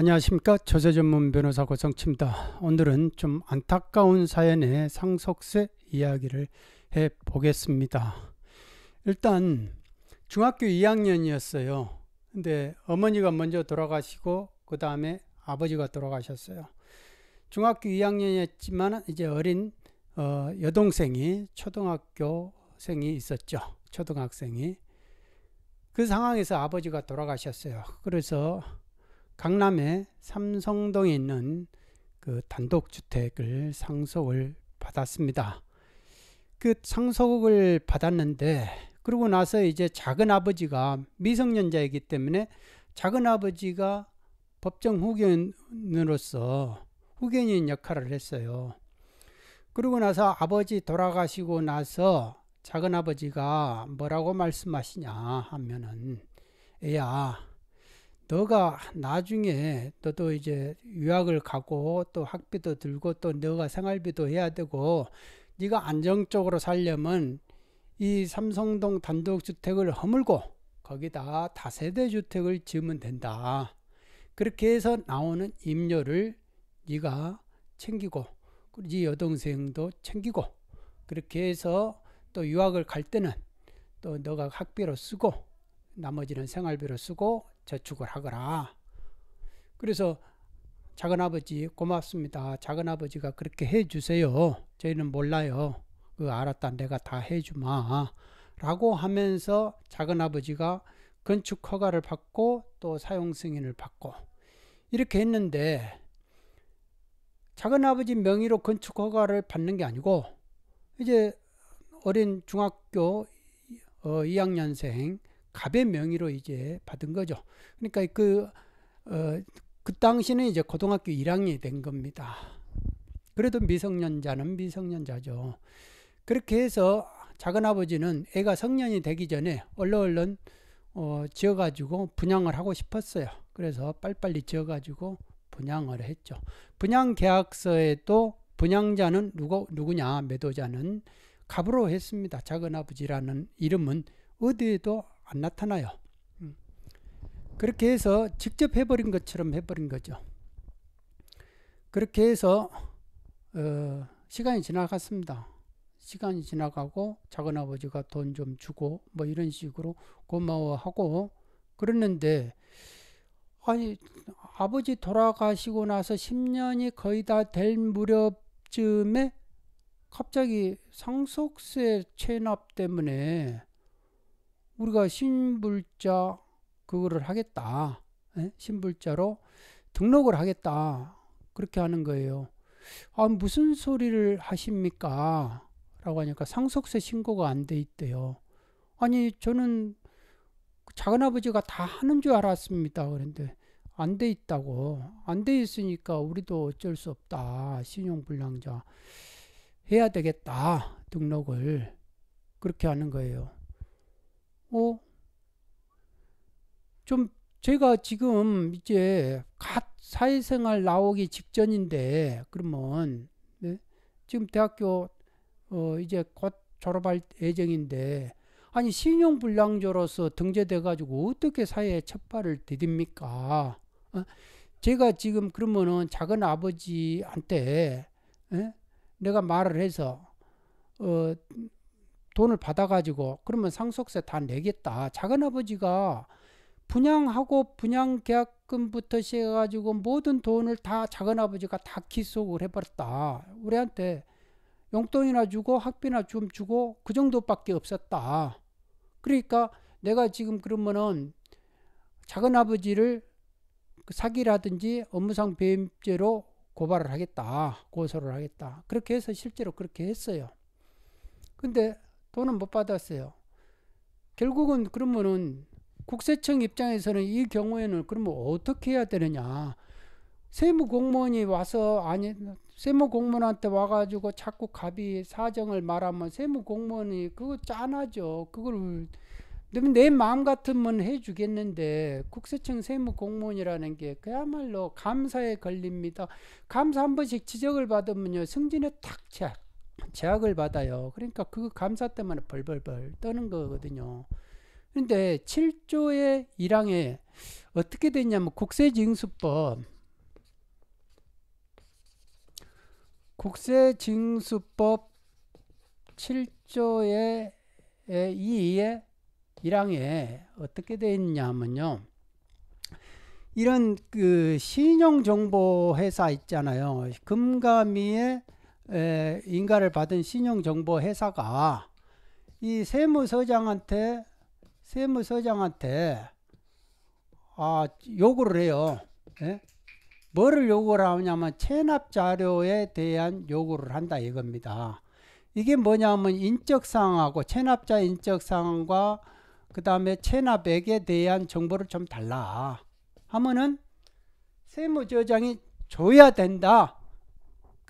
안녕하십니까 조세 전문 변호사 고성치입니다. 오늘은 좀 안타까운 사연의 상속세 이야기를 해 보겠습니다. 일단 중학교 2학년이었어요. 근데 어머니가 먼저 돌아가시고 그 다음에 아버지가 돌아가셨어요. 중학교 2학년이었지만 이제 어린 어, 여동생이 초등학교생이 있었죠. 초등학생이 그 상황에서 아버지가 돌아가셨어요. 그래서 강남의 삼성동에 있는 그 단독주택을 상속을 받았습니다. 그 상속을 받았는데 그러고 나서 이제 작은 아버지가 미성년자이기 때문에 작은 아버지가 법정 후견으로서 후견인 역할을 했어요. 그러고 나서 아버지 돌아가시고 나서 작은 아버지가 뭐라고 말씀하시냐 하면은 애야 너가 나중에 너도 이제 유학을 가고 또 학비도 들고 또 너가 생활비도 해야 되고 네가 안정적으로 살려면 이 삼성동 단독주택을 허물고 거기다 다세대 주택을 지으면 된다. 그렇게 해서 나오는 임료를 네가 챙기고 네 여동생도 챙기고 그렇게 해서 또 유학을 갈 때는 또 너가 학비로 쓰고 나머지는 생활비로 쓰고 저축을 하거라. 그래서 작은아버지 고맙습니다. 작은아버지가 그렇게 해주세요. 저희는 몰라요. 그 알았다 내가 다 해주마. 라고 하면서 작은아버지가 건축 허가를 받고 또 사용 승인을 받고 이렇게 했는데 작은아버지 명의로 건축 허가를 받는 게 아니고 이제 어린 중학교 어, 2학년생 갑의 명의로 이제 받은 거죠. 그러니까 그, 어, 그 당시는 이제 고등학교 1학년이 된 겁니다. 그래도 미성년자는 미성년자죠. 그렇게 해서 작은 아버지는 애가 성년이 되기 전에 얼른 얼른 어, 지어가지고 분양을 하고 싶었어요. 그래서 빨리빨리 지어가지고 분양을 했죠. 분양 계약서에도 분양자는 누구, 누구냐, 매도자는 갑으로 했습니다. 작은 아버지라는 이름은 어디에도 안 나타나요. 음. 그렇게 해서 직접 해버린 것처럼 해버린 거죠. 그렇게 해서 어, 시간이 지나갔습니다. 시간이 지나가고 작은 아버지가 돈 좀 주고 뭐 이런 식으로 고마워하고 그랬는데 아니 아버지 돌아가시고 나서 10년이 거의 다 될 무렵쯤에 갑자기 상속세 체납 때문에 우리가 신불자 그거를 하겠다. 에? 예? 신불자로 등록을 하겠다. 그렇게 하는 거예요. 아, 무슨 소리를 하십니까? 라고 하니까 상속세 신고가 안 돼 있대요. 아니, 저는 작은아버지가 다 하는 줄 알았습니다. 그런데 안 돼 있다고. 안 돼 있으니까 우리도 어쩔 수 없다. 신용불량자. 해야 되겠다. 등록을. 그렇게 하는 거예요. 어? 좀 제가 지금 이제 갓 사회생활 나오기 직전인데 그러면 네? 지금 대학교 어 이제 곧 졸업할 예정인데 아니 신용불량자로서 등재돼 가지고 어떻게 사회에 첫 발을 디딥니까? 어? 제가 지금 그러면은 작은 아버지한테 에? 예? 내가 말을 해서 어 돈을 받아가지고 그러면 상속세 다 내겠다. 작은아버지가 분양하고 분양 계약금부터 시작해가지고 모든 돈을 다 작은아버지가 다 기속을 해버렸다. 우리한테 용돈이나 주고 학비나 좀 주고 그 정도밖에 없었다. 그러니까 내가 지금 그러면은 작은아버지를 그 사기라든지 업무상 배임죄로 고발을 하겠다. 고소를 하겠다. 그렇게 해서 실제로 그렇게 했어요. 근데 돈은 못 받았어요. 결국은 그러면은 국세청 입장에서는 이 경우에는 그러면 어떻게 해야 되느냐. 세무 공무원이 와서 아니 세무 공무원한테 와가지고 자꾸 갑이 사정을 말하면 세무 공무원이 그거 짠하죠. 그걸 내 마음 같으면 해주겠는데 국세청 세무 공무원이라는 게 그야말로 감사에 걸립니다. 감사 한 번씩 지적을 받으면요 승진에 탁 제약 제약을 받아요. 그러니까 그 감사 때문에 벌벌벌 떠는 거거든요. 근데 7조의 1항에 어떻게 됐냐면 국세징수법 국세징수법 7조의 2의 1항에 어떻게 되어 있냐면요. 이런 그 신용정보회사 있잖아요. 금감위 에 인가를 받은 신용정보회사가 이 세무서장한테 세무서장한테 아 요구를 해요. 예? 뭐를 요구를 하냐면 체납 자료에 대한 요구를 한다 이겁니다. 이게 뭐냐면 인적사항하고 체납자 인적사항과 그 다음에 체납액에 대한 정보를 좀 달라 하면은 세무저장이 줘야 된다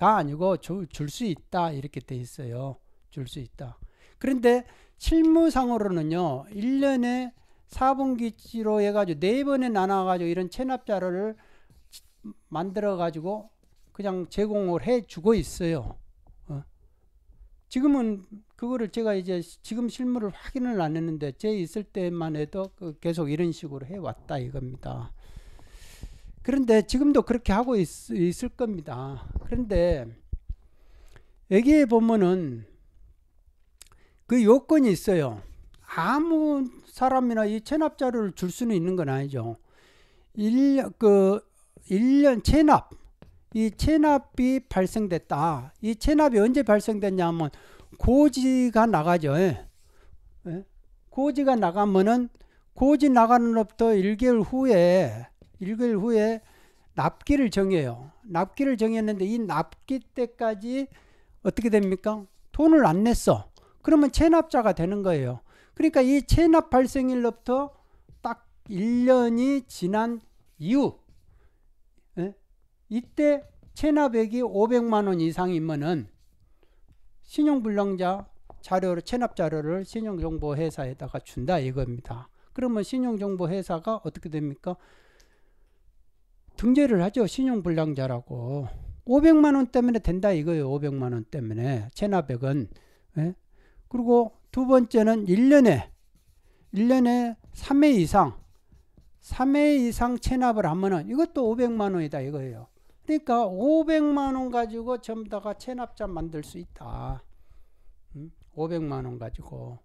가 아니고 줄 수 있다 이렇게 돼 있어요. 줄 수 있다. 그런데 실무상으로는요. 1년에 4분기치로 해가지고 네 번에 나눠가지고 이런 체납 자료를 만들어 가지고 그냥 제공을 해 주고 있어요. 어. 지금은 그거를 제가 이제 지금 실물을 확인을 안 했는데 제 있을 때만 해도 그 계속 이런 식으로 해 왔다 이겁니다. 그런데 지금도 그렇게 하고 있, 있을 겁니다. 그런데 여기에 보면은 그 요건이 있어요. 아무 사람이나 이 체납 자료를 줄 수는 있는 건 아니죠. 1년 그 1년 체납 이 체납이 발생됐다. 이 체납이 언제 발생됐냐면 고지가 나가죠. 예. 예? 고지가 나가면은 고지 나가는 것부터 1개월 후에 1개월 후에 납기를 정해요. 납기를 정했는데 이 납기 때까지 어떻게 됩니까? 돈을 안 냈어. 그러면 체납자가 되는 거예요. 그러니까 이 체납 발생일로부터 딱 1년이 지난 이후 예? 이때 체납액이 500만 원 이상이면은 신용불량자 자료를 체납 자료를 신용정보회사에다가 준다 이겁니다. 그러면 신용정보회사가 어떻게 됩니까? 등재를 하죠. 신용불량자라고. 500만 원 때문에 된다 이거예요. 500만 원 때문에 체납액은. 예? 그리고 두 번째는 1년에 1년에 3회 이상 3회 이상 체납을 하면은 이것도 500만 원이다 이거예요. 그러니까 500만 원 가지고 전부 다가 체납자 만들 수 있다. 음? 500만 원 가지고.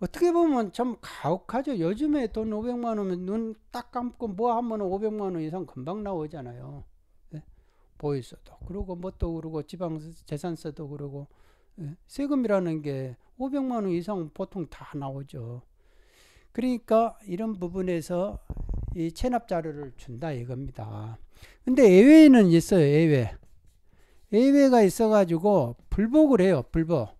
어떻게 보면 좀 가혹하죠. 요즘에 돈 500만 원면 눈 딱 감고 뭐 하면 500만 원 이상 금방 나오잖아요. 네? 보이서도 그러고 뭣도 그러고 지방 재산세도 그러고 네? 세금이라는 게 500만 원 이상 보통 다 나오죠. 그러니까 이런 부분에서 이 체납 자료를 준다 이겁니다. 근데 예외는 있어요. 예외. 예외가 있어가지고 불복을 해요. 불복.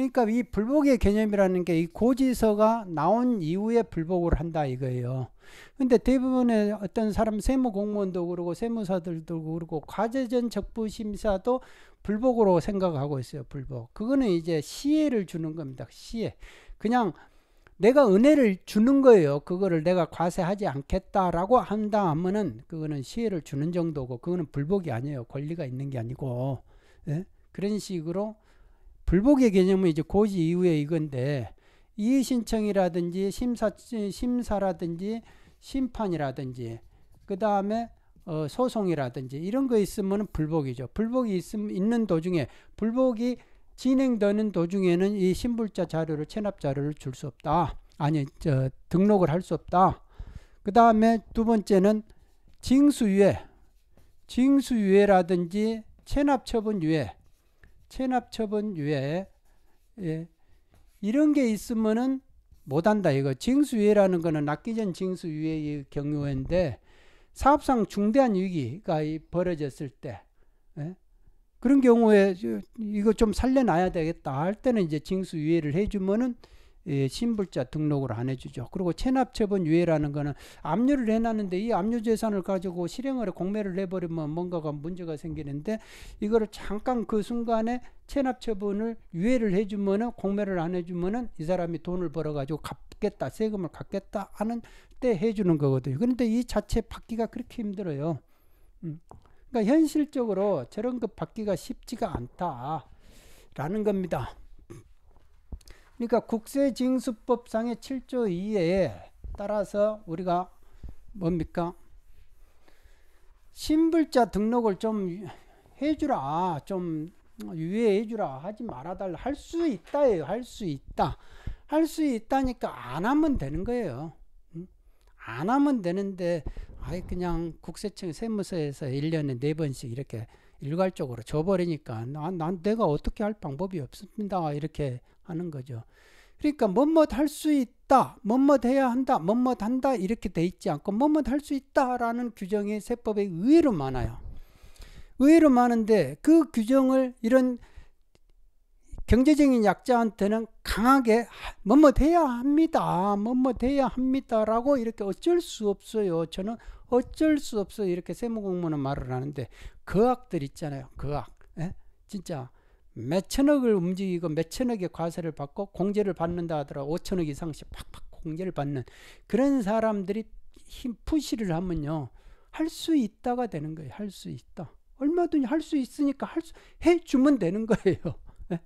그러니까 이 불복의 개념이라는 게 이 고지서가 나온 이후에 불복을 한다 이거예요. 근데 대부분의 어떤 사람 세무 공무원도 그러고 세무사들도 그러고 과제전 적부 심사도 불복으로 생각하고 있어요. 불복. 그거는 이제 시혜를 주는 겁니다. 시혜. 그냥 내가 은혜를 주는 거예요. 그거를 내가 과세하지 않겠다라고 한다 하면은 그거는 시혜를 주는 정도고 그거는 불복이 아니에요. 권리가 있는 게 아니고 예? 그런 식으로 불복의 개념은 이제 고지 이후에 이건데 이의 신청이라든지 심사 심사라든지 심판이라든지 그 다음에 어, 소송이라든지 이런 거 있으면 불복이죠. 불복이 있음, 있는 도중에 불복이 진행되는 도중에는 이 신불자 자료를 체납 자료를 줄 수 없다. 아니 저 등록을 할 수 없다. 그 다음에 두 번째는 징수유예, 징수유예라든지 체납처분유예, 체납처분 유예 예. 이런 게 있으면은 못한다 이거 징수유예라는 거는 납기 전 징수유예의 경우인데 사업상 중대한 위기가 벌어졌을 때 예? 그런 경우에 이거 좀 살려놔야 되겠다 할 때는 이제 징수유예를 해주면은 예, 신불자 등록을 안 해주죠. 그리고 체납처분 유예라는 거는 압류를 해놨는데 이 압류 재산을 가지고 실행을 공매를 해버리면 뭔가가 문제가 생기는데 이거를 잠깐 그 순간에 체납처분을 유예를 해주면은 공매를 안 해주면은 이 사람이 돈을 벌어가지고 갚겠다 세금을 갚겠다 하는 때 해주는 거거든요. 그런데 이 자체 받기가 그렇게 힘들어요. 음. 그러니까 현실적으로 저런 거 받기가 쉽지가 않다라는 겁니다. 그러니까 국세징수법상의 7조 2에 따라서 우리가 뭡니까? 신불자 등록을 좀 해주라. 좀 유예해주라. 하지 말아달라. 할 수 있다예요. 할 수 있다. 할 수 있다니까 안 하면 되는 거예요. 안 하면 되는데 아이 그냥 국세청 세무서에서 1년에 4번씩 이렇게 일괄적으로 줘버리니까 난, 난 내가 어떻게 할 방법이 없습니다. 이렇게 하는 거죠. 그러니까 뭐뭇 할수 있다, 뭐뭇 해야 한다, 뭐뭇 한다 이렇게 돼 있지 않고 뭐뭇 할수 있다라는 규정이 세법에 의외로 많아요. 의외로 많은데 그 규정을 이런 경제적인 약자한테는 강하게 뭐뭐 해야 합니다. 뭐뭐 해야 합니다라고 이렇게 어쩔 수 없어요. 저는 어쩔 수 없어 이렇게 세무공무원은 말을 하는데 거학들 있잖아요. 거학. 예? 진짜 몇천억을 움직이고 몇천억의 과세를 받고 공제를 받는다 하더라 5천억 이상씩 팍팍 공제를 받는 그런 사람들이 힘 푸시를 하면요 할 수 있다가 되는 거예요 할 수 있다 얼마든지 할 수 있으니까 할 수 해주면 되는 거예요 예?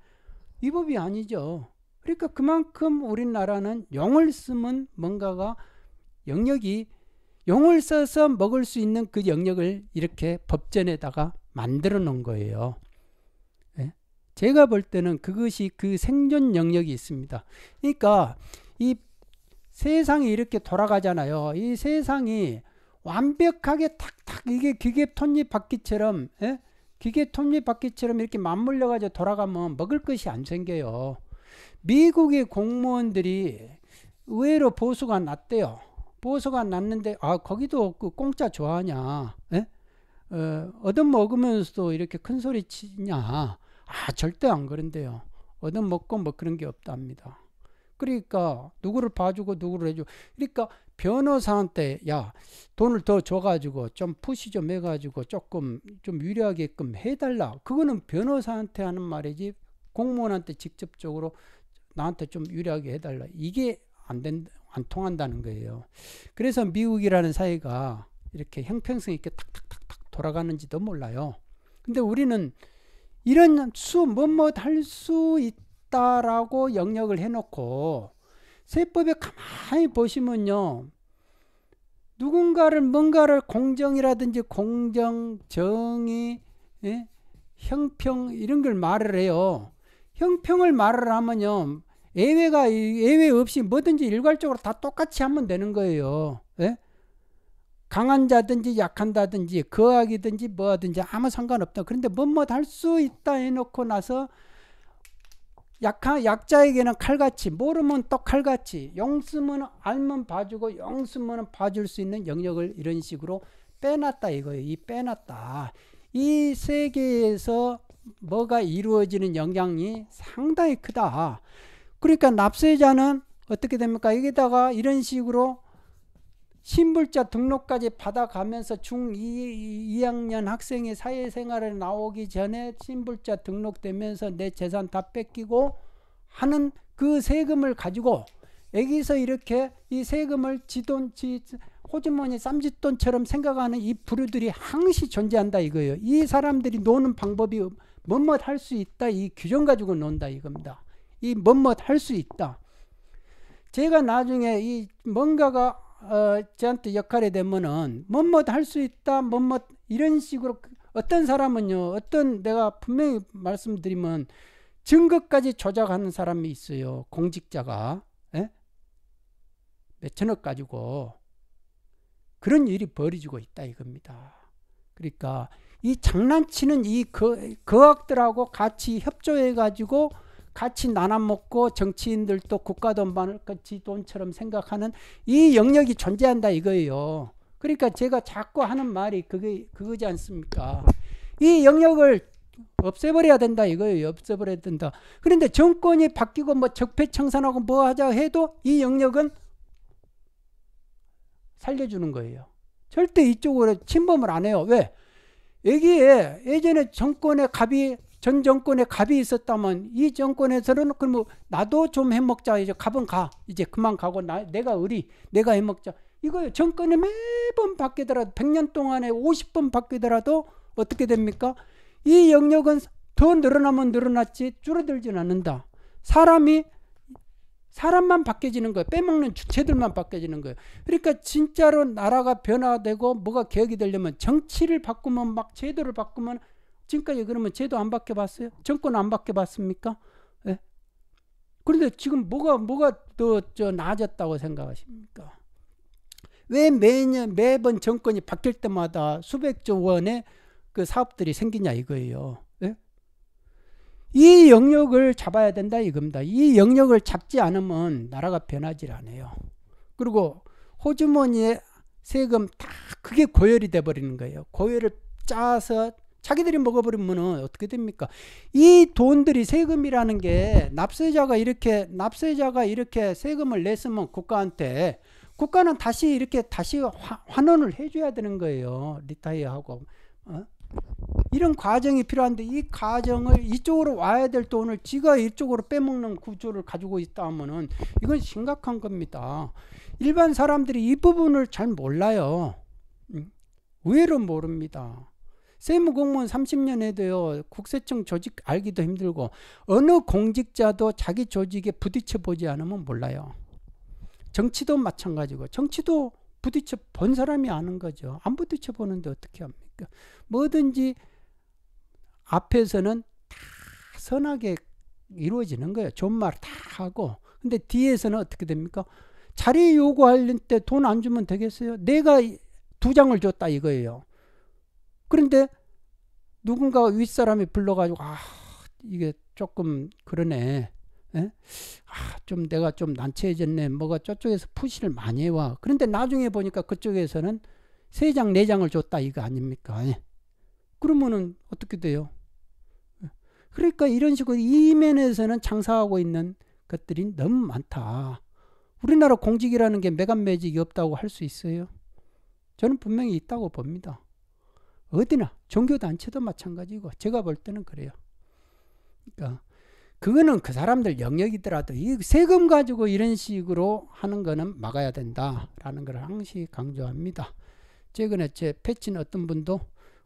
이 법이 아니죠 그러니까 그만큼 우리나라는 용을 쓰면 뭔가가 영역이 용을 써서 먹을 수 있는 그 영역을 이렇게 법전에다가 만들어 놓은 거예요 제가 볼 때는 그것이 그 생존 영역이 있습니다. 그러니까 이 세상이 이렇게 돌아가잖아요. 이 세상이 완벽하게 탁탁 이게 기계 톱니 바퀴처럼 예? 기계 톱니 바퀴처럼 이렇게 맞물려 가지고 돌아가면 먹을 것이 안 생겨요. 미국의 공무원들이 의외로 보수가 낮대요. 보수가 낮는데 아 거기도 그 공짜 좋아하냐? 예? 어, 얻어먹으면서도 이렇게 큰 소리 치냐? 아, 절대 안 그런데요. 얻어먹고 뭐 그런 게 없답니다. 그러니까 누구를 봐주고 누구를 해주고 그러니까 변호사한테 야 돈을 더 줘가지고 좀 푸시 좀 해가지고 조금 좀 유리하게끔 해달라 그거는 변호사한테 하는 말이지 공무원한테 직접적으로 나한테 좀 유리하게 해달라 이게 안 된 안 통한다는 거예요 그래서 미국이라는 사회가 이렇게 형평성 있게 탁탁탁탁 돌아가는지도 몰라요 근데 우리는 이런 수, 뭐뭐 할수 있다라고 영역을 해놓고 세법에 가만히 보시면요. 누군가를 뭔가를 공정이라든지 공정, 정의, 예? 형평 이런 걸 말을 해요. 형평을 말을 하면요. 예외가 예외 없이 뭐든지 일괄적으로 다 똑같이 하면 되는 거예요. 예? 강한 자든지 약한다든지 거악이든지 뭐든지 아무 상관없다. 그런데 뭐뭐 할 수 있다 해놓고 나서 약한 약자에게는 칼같이 모르면 또 칼같이 용쓰면 알면 봐주고 용쓰면 봐줄 수 있는 영역을 이런 식으로 빼놨다 이거예요. 이 빼놨다. 이 세계에서 뭐가 이루어지는 영향이 상당히 크다. 그러니까 납세자는 어떻게 됩니까? 여기다가 이런 식으로 신불자 등록까지 받아가면서 중2 2학년 학생이 사회생활에 나오기 전에 신불자 등록되면서 내 재산 다 뺏기고 하는 그 세금을 가지고 여기서 이렇게 이 세금을 지돈 지 호주머니 쌈짓돈처럼 생각하는 이 부류들이 항시 존재한다 이거예요. 이 사람들이 노는 방법이 뭐뭇 할 수 있다 이 규정 가지고 논다 이겁니다. 이 뭐뭇 할수 있다. 제가 나중에 이 뭔가가 어, 저한테 역할이 되면은 뭐뭐 할수 있다 뭐뭐 이런 식으로 어떤 사람은요 어떤 내가 분명히 말씀드리면 증거까지 조작하는 사람이 있어요 공직자가 에? 예? 몇천억 가지고 그런 일이 벌어지고 있다 이겁니다 그러니까 이 장난치는 이 거, 거학들하고 같이 협조해 가지고 같이 나눠 먹고 정치인들도 국가 돈반을 같이 돈처럼 생각하는 이 영역이 존재한다 이거예요. 그러니까 제가 자꾸 하는 말이 그게 그거지 않습니까? 이 영역을 없애버려야 된다 이거예요. 없애버려야 된다. 그런데 정권이 바뀌고 뭐 적폐청산하고 뭐 하자 해도 이 영역은 살려주는 거예요. 절대 이쪽으로 침범을 안 해요. 왜? 여기에 예전에 정권의 갑이 전 정권에 갑이 있었다면 이 정권에서는 그럼 나도 좀 해먹자 이제 갑은 가 이제 그만 가고 나 내가 의리 내가 해먹자 이거 정권이 매번 바뀌더라도 100년 동안에 50번 바뀌더라도 어떻게 됩니까? 이 영역은 더 늘어나면 늘어났지 줄어들진 않는다. 사람이 사람만 바뀌어지는 거예요. 빼먹는 주체들만 바뀌어지는 거예요. 그러니까 진짜로 나라가 변화되고 뭐가 개혁이 되려면 정치를 바꾸면 막 제도를 바꾸면 지금까지 그러면 제도 안 바뀌어봤어요? 정권 안 바뀌어봤습니까? 예? 그런데 지금 뭐가 뭐가 더 저 나아졌다고 생각하십니까? 왜 매년 매번 정권이 바뀔 때마다 수백조 원의 그 사업들이 생기냐 이거예요. 예? 이 영역을 잡아야 된다 이겁니다. 이 영역을 잡지 않으면 나라가 변하지 않아요. 그리고 호주머니에 세금 다 그게 고열이 돼 버리는 거예요. 고열을 짜서 자기들이 먹어버리면 어떻게 됩니까? 이 돈들이 세금이라는 게 납세자가 이렇게 납세자가 이렇게 세금을 냈으면 국가한테 국가는 다시 이렇게 다시 화, 환원을 해줘야 되는 거예요. 리타이어하고 어? 이런 과정이 필요한데 이 과정을 이쪽으로 와야 될 돈을 지가 이쪽으로 빼먹는 구조를 가지고 있다 하면은 이건 심각한 겁니다. 일반 사람들이 이 부분을 잘 몰라요. 의외로 모릅니다. 세무 공무원 30년 해도요, 국세청 조직 알기도 힘들고, 어느 공직자도 자기 조직에 부딪혀 보지 않으면 몰라요. 정치도 마찬가지고, 정치도 부딪혀 본 사람이 아는 거죠. 안 부딪혀 보는데 어떻게 합니까? 뭐든지 앞에서는 다 선하게 이루어지는 거예요. 좋은 말다 하고. 근데 뒤에서는 어떻게 됩니까? 자리 요구할 때 돈 안 주면 되겠어요? 내가 두 장을 줬다 이거예요. 그런데 누군가 윗사람이 불러가지고 아 이게 조금 그러네. 예? 아, 좀 내가 좀 난처해졌네. 뭐가 저쪽에서 푸시를 많이 해와. 그런데 나중에 보니까 그쪽에서는 세 장, 네 장을 줬다 이거 아닙니까? 예? 그러면은 어떻게 돼요? 그러니까 이런 식으로 이면에서는 장사하고 있는 것들이 너무 많다. 우리나라 공직이라는 게 매간 매직이 없다고 할 수 있어요? 저는 분명히 있다고 봅니다. 어디나 종교단체도 마찬가지고 제가 볼 때는 그래요. 그러니까 그거는 그 사람들 영역이더라도 이 세금 가지고 이런 식으로 하는 거는 막아야 된다라는 걸 항시 강조합니다. 최근에 제 패친 어떤 분도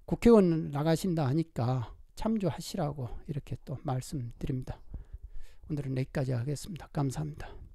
국회의원 나가신다 하니까 참조하시라고 이렇게 또 말씀드립니다. 오늘은 여기까지 하겠습니다. 감사합니다.